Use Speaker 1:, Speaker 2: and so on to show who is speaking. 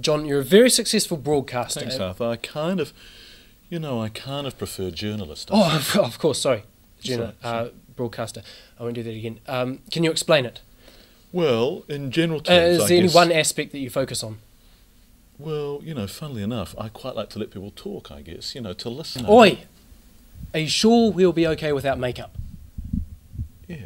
Speaker 1: John, you're a very successful broadcaster.
Speaker 2: Thanks, Arthur. I kind of, you know, I kind of prefer journalist.
Speaker 1: Oh, of, course. Sorry,
Speaker 2: journal,
Speaker 1: uh, broadcaster. I won't do that again. Um, can you explain it?
Speaker 2: Well, in general
Speaker 1: Uh,
Speaker 2: terms,
Speaker 1: is
Speaker 2: I
Speaker 1: there any one aspect that you focus on?
Speaker 2: Well, you know, funnily enough, I quite like to let people talk. I guess, you know, to listen.
Speaker 1: Oi! Are you sure we'll be okay without makeup? Yeah.